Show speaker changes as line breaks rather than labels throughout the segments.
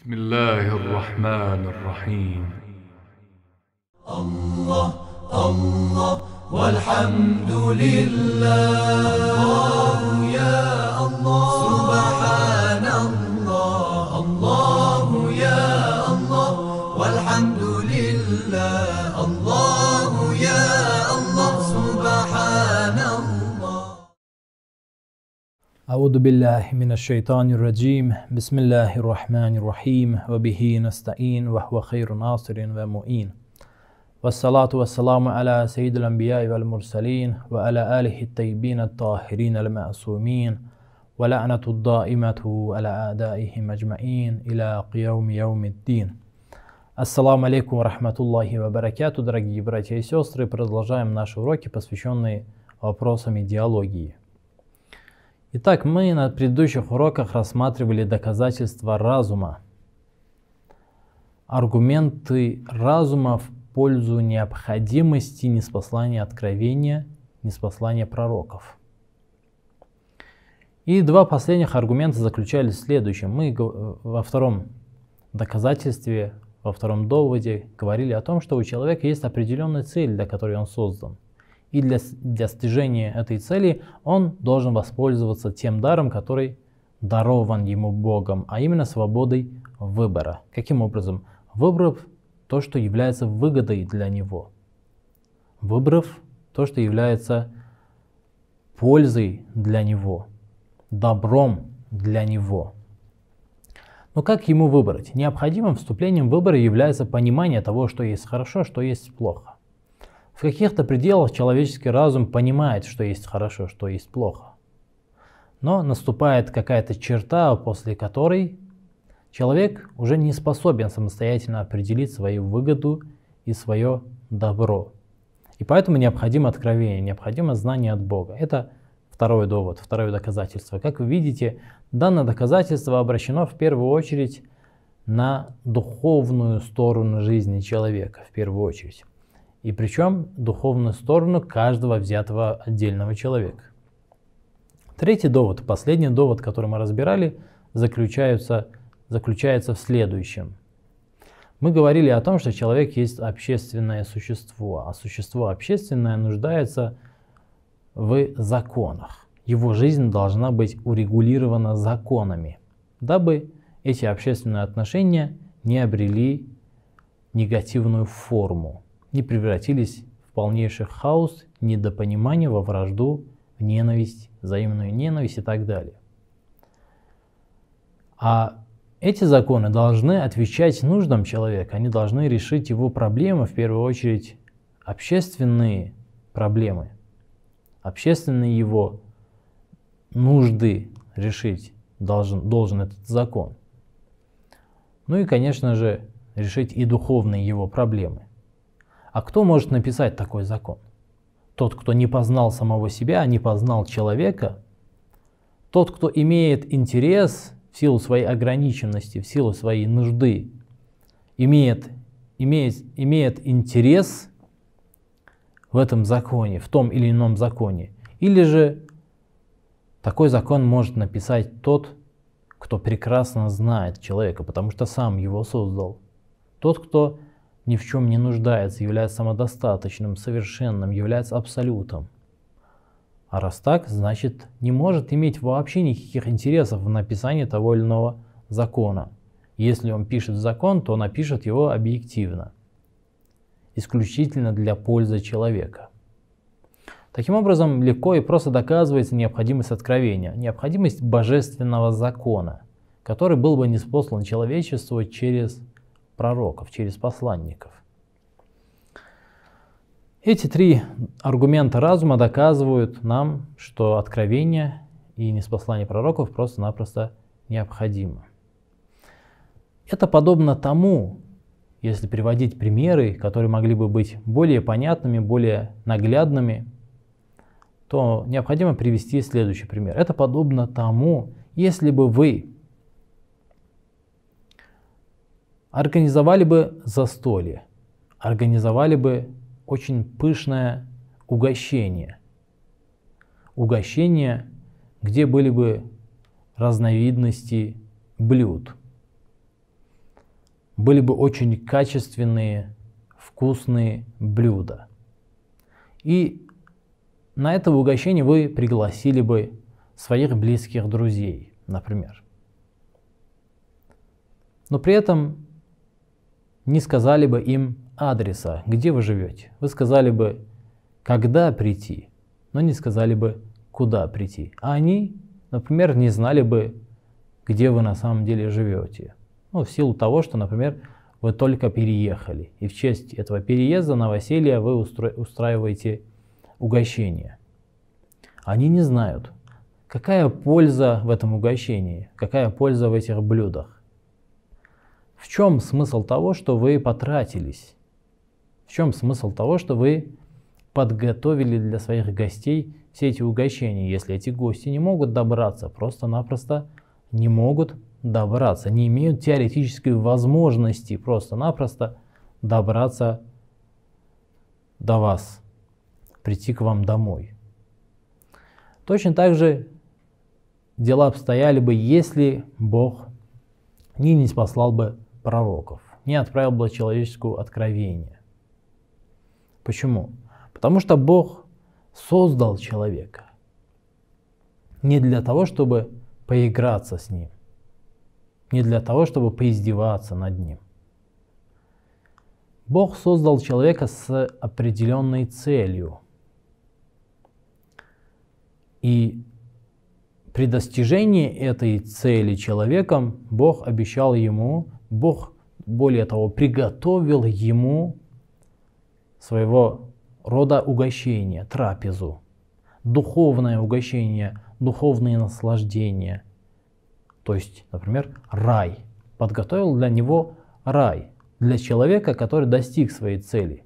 بسم الله الرحمن الرحيم.
والحمد لله. الله يا
أعوذ بالله من الشيطان الرجيم بسم الله الرحمن الرحيم وبه نستعين وهو خير ناصر ومؤين والصلاة والسلام على سيد الأنبياء والمرسلين وعلى آله الطيبين الطاهرين المعصومين ولعنة الدائمة على أعدائهم أجمعين إلى قيوم يوم الدين Ассаламу алейкум ва рахматуллахи ва баракату, дорогие братья и сестры. Продолжаем наши уроки, посвященные вопросам идеологии. Итак, мы на предыдущих уроках рассматривали доказательства разума, аргументы разума в пользу необходимости неспослания откровения, неспослания пророков. И два последних аргумента заключались в следующем. Мы го- во втором доказательстве, во втором доводе говорили о том, что у человека есть определенная цель, для которой он создан. И для достижения этой цели он должен воспользоваться тем даром, который дарован ему Богом, а именно свободой выбора. Каким образом? Выбрав то, что является выгодой для него. Выбрав то, что является пользой для него, добром для него. Но как ему выбрать? Необходимым вступлением в выбор является понимание того, что есть хорошо, что есть плохо. В каких-то пределах человеческий разум понимает, что есть хорошо, что есть плохо. Но наступает какая-то черта, после которой человек уже не способен самостоятельно определить свою выгоду и свое добро. И поэтому необходимо откровение, необходимо знание от Бога. Это второй довод, второе доказательство. Как вы видите, данное доказательство обращено в первую очередь на духовную сторону жизни человека, в первую очередь. И причем духовную сторону каждого взятого отдельного человека. Третий довод, последний довод, который мы разбирали, заключается, заключается в следующем. Мы говорили о том, что человек есть общественное существо, а существо общественное нуждается в законах. Его жизнь должна быть урегулирована законами, дабы эти общественные отношения не обрели негативную форму, не превратились в полнейший хаос, недопонимание, во вражду, в ненависть, взаимную ненависть и так далее. А эти законы должны отвечать нуждам человека, они должны решить его проблемы, в первую очередь общественные проблемы, общественные его нужды решить должен, должен этот закон. Ну и, конечно же, решить и духовные его проблемы. А кто может написать такой закон? Тот, кто не познал самого себя, не познал человека, тот, кто имеет интерес в силу своей ограниченности, в силу своей нужды, имеет, имеет, имеет интерес в этом законе, в том или ином законе. Или же такой закон может написать тот, кто прекрасно знает человека, потому что сам его создал. Тот, кто ни в чем не нуждается, является самодостаточным, совершенным, является абсолютом. А раз так, значит не может иметь вообще никаких интересов в написании того или иного закона. Если он пишет закон, то напишет его объективно, исключительно для пользы человека. Таким образом, легко и просто доказывается необходимость откровения, необходимость божественного закона, который был бы неспослан человечеству через пророков, через посланников. Эти три аргумента разума доказывают нам, что откровение и неспослание пророков просто-напросто необходимо. Это подобно тому, если приводить примеры, которые могли бы быть более понятными, более наглядными, то необходимо привести следующий пример. Это подобно тому, если бы вы организовали бы застолье, организовали бы очень пышное угощение. Угощение, где были бы разновидности блюд. были бы очень качественные, вкусные блюда. И на это угощение вы пригласили бы своих близких друзей, например. Но при этом не сказали бы им адреса, где вы живете. Вы сказали бы, когда прийти, но не сказали бы, куда прийти. А они, например, не знали бы, где вы на самом деле живете. Ну, в силу того, что, например, вы только переехали. И в честь этого переезда, новоселья, вы устро- устраиваете угощение. Они не знают, какая польза в этом угощении, какая польза в этих блюдах. В чем смысл того, что вы потратились? В чем смысл того, что вы подготовили для своих гостей все эти угощения, если эти гости не могут добраться, просто-напросто не могут добраться, не имеют теоретической возможности просто-напросто добраться до вас, прийти к вам домой. Точно так же дела обстояли бы, если Бог не, не спаслал бы пророков, не отправил бы человеческое откровение. Почему? Потому что Бог создал человека не для того, чтобы поиграться с ним, не для того, чтобы поиздеваться над ним. Бог создал человека с определенной целью. И при достижении этой цели человеком Бог обещал ему, Бог, более того, приготовил ему своего рода угощение, трапезу, духовное угощение, духовные наслаждения. То есть, например, рай. Подготовил для него рай, для человека, который достиг своей цели,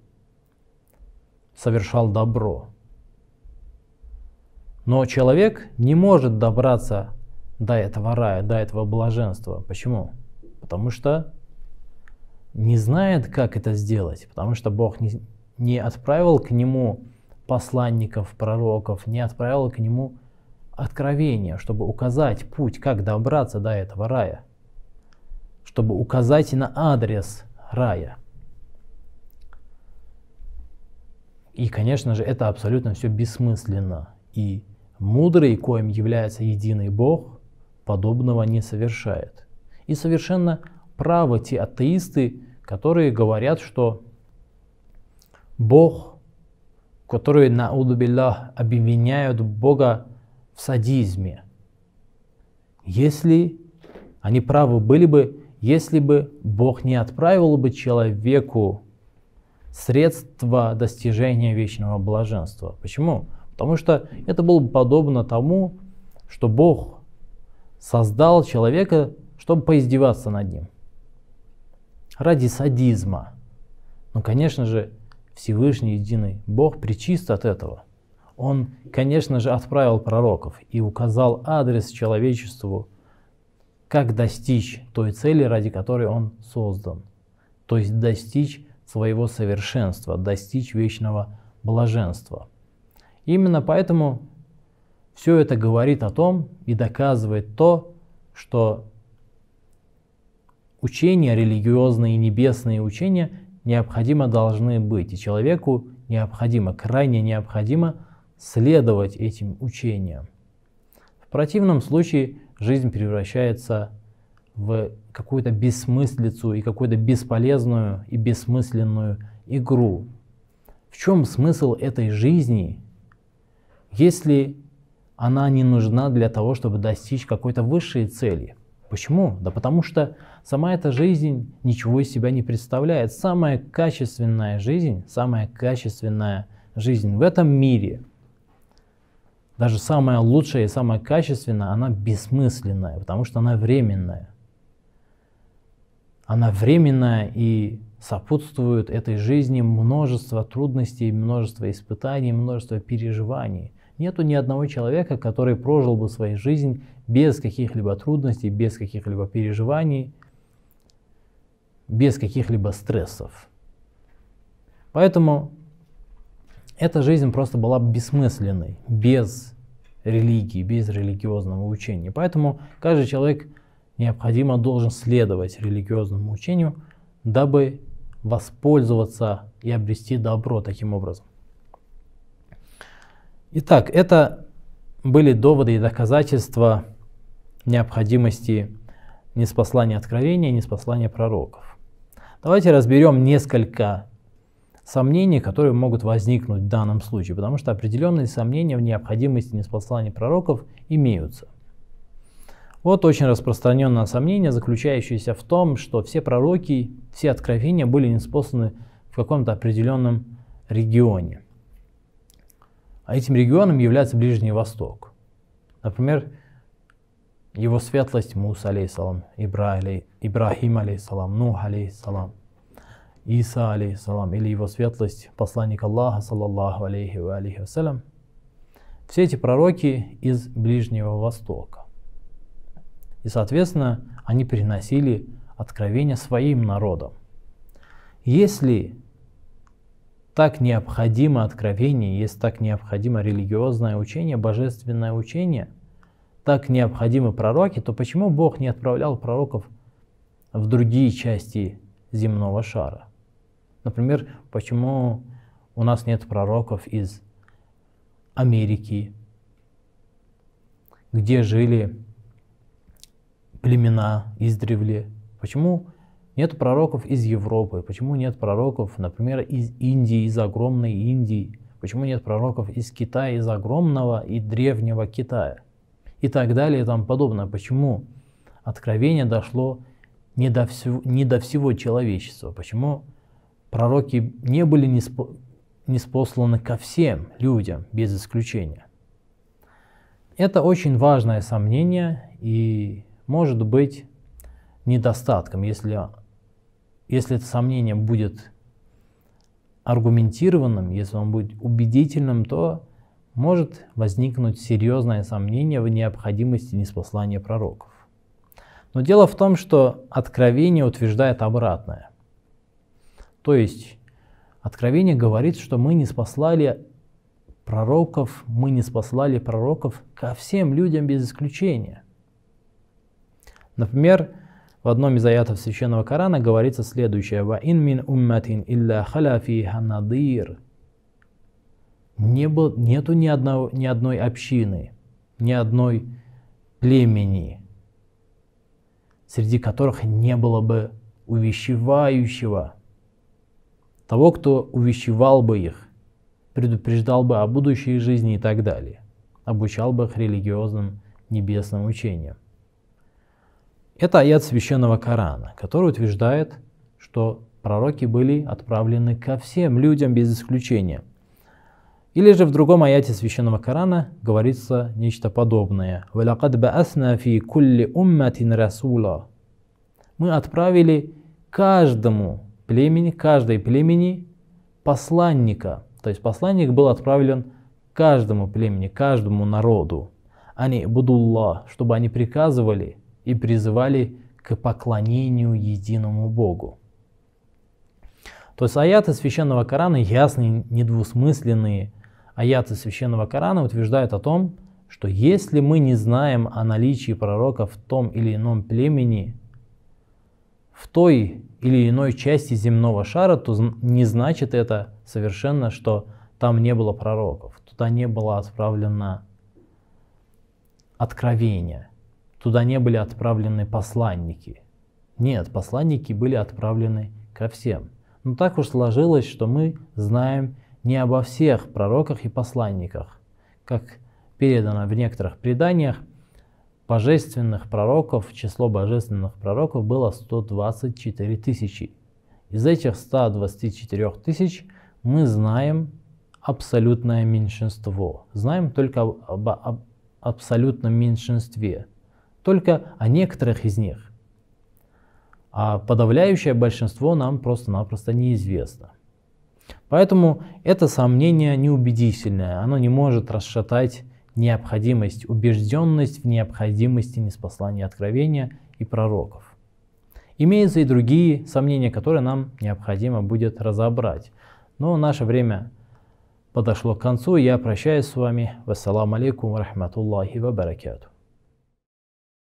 совершал добро. Но человек не может добраться до этого рая, до этого блаженства. Почему? Потому что не знает, как это сделать, потому что Бог не, не отправил к нему посланников, пророков, не отправил к нему откровения, чтобы указать путь, как добраться до этого рая, чтобы указать на адрес рая. И, конечно же, это абсолютно все бессмысленно. И мудрый, коим является единый Бог, подобного не совершает. И совершенно правы те атеисты, которые говорят, что Бог, которые на удубиллах обвиняют Бога в садизме. Если они правы были бы, если бы Бог не отправил бы человеку средства достижения вечного блаженства. Почему? Потому что это было бы подобно тому, что Бог создал человека, чтобы поиздеваться над ним. Ради садизма. Ну, конечно же, Всевышний Единый Бог причист от этого. Он, конечно же, отправил пророков и указал адрес человечеству, как достичь той цели, ради которой он создан. То есть достичь своего совершенства, достичь вечного блаженства. Именно поэтому все это говорит о том и доказывает то, что учения, религиозные и небесные учения необходимо должны быть. И человеку необходимо, крайне необходимо следовать этим учениям. В противном случае жизнь превращается в какую-то бессмыслицу и какую-то бесполезную и бессмысленную игру. В чем смысл этой жизни, если она не нужна для того, чтобы достичь какой-то высшей цели? Почему? Да потому что сама эта жизнь ничего из себя не представляет. Самая качественная жизнь, самая качественная жизнь в этом мире, даже самая лучшая и самая качественная, она бессмысленная, потому что она временная. Она временная и сопутствует этой жизни множество трудностей, множество испытаний, множество переживаний. Нету ни одного человека, который прожил бы свою жизнь без каких-либо трудностей, без каких-либо переживаний, без каких-либо стрессов. Поэтому эта жизнь просто была бессмысленной, без религии, без религиозного учения. Поэтому каждый человек необходимо должен следовать религиозному учению дабы воспользоваться и обрести добро таким образом. Итак, это были доводы и доказательства необходимости неспослания откровения, неспослания пророков. Давайте разберем несколько сомнений, которые могут возникнуть в данном случае, потому что определенные сомнения в необходимости неспослания пророков имеются. Вот очень распространенное сомнение, заключающееся в том, что все пророки, все откровения были неспосланы в каком-то определенном регионе. А этим регионом является Ближний Восток. Например, его светлость Муса, алейсалам, Ибрахим, алейсалам, Нух, алейсалам, Иса, алейсалам, или его светлость посланник Аллаха, саллаллаху алейхи ва алейхи вассалям. Все эти пророки из Ближнего Востока. И, соответственно, они переносили откровения своим народам. Если так необходимо откровение, если так необходимо религиозное учение, божественное учение, так необходимы пророки, то почему Бог не отправлял пророков в другие части земного шара? Например, почему у нас нет пророков из Америки, где жили племена издревле? Почему нет пророков из Европы? Почему нет пророков, например, из Индии, из огромной Индии? Почему нет пророков из Китая, из огромного и древнего Китая? И так далее и тому подобное. Почему откровение дошло не до, всего, не до всего человечества? Почему пророки не были неспосланы ко всем людям без исключения? Это очень важное сомнение, и может быть недостатком, если, если это сомнение будет аргументированным, если он будет убедительным, то может возникнуть серьезное сомнение в необходимости неспослания пророков. Но дело в том, что откровение утверждает обратное. То есть откровение говорит, что мы не спаслали пророков, мы не спаслали пророков ко всем людям без исключения. Например, в одном из аятов Священного Корана говорится следующее. «Ва ин мин умматин илля халя фиха надир». Не был, нету ни, одного, ни одной общины, ни одной племени, среди которых не было бы увещевающего, того, кто увещевал бы их, предупреждал бы о будущей жизни и так далее, обучал бы их религиозным небесным учениям. Это аят священного Корана, который утверждает, что пророки были отправлены ко всем людям без исключения. Или же в другом аяте священного Корана говорится нечто подобное. Мы отправили каждому племени, каждой племени посланника. То есть посланник был отправлен каждому племени, каждому народу. Они будуллах, чтобы они приказывали и призывали к поклонению единому Богу. То есть аяты священного Корана ясные, недвусмысленные аяты священного Корана утверждают о том, что если мы не знаем о наличии пророка в том или ином племени, в той или иной части земного шара, то не значит это совершенно, что там не было пророков, туда не было отправлено откровение – Туда не были отправлены посланники. Нет, посланники были отправлены ко всем. Но так уж сложилось, что мы знаем не обо всех пророках и посланниках. Как передано в некоторых преданиях, божественных пророков, число божественных пророков было 124 тысячи. Из этих 124 тысяч мы знаем абсолютное меньшинство. Знаем только об, об абсолютном меньшинстве только о некоторых из них. А подавляющее большинство нам просто-напросто неизвестно. Поэтому это сомнение неубедительное, оно не может расшатать необходимость, убежденность в необходимости неспослания откровения и пророков. Имеются и другие сомнения, которые нам необходимо будет разобрать. Но наше время подошло к концу, я прощаюсь с вами. Вассаламу алейкум рахматуллахи ва баракату.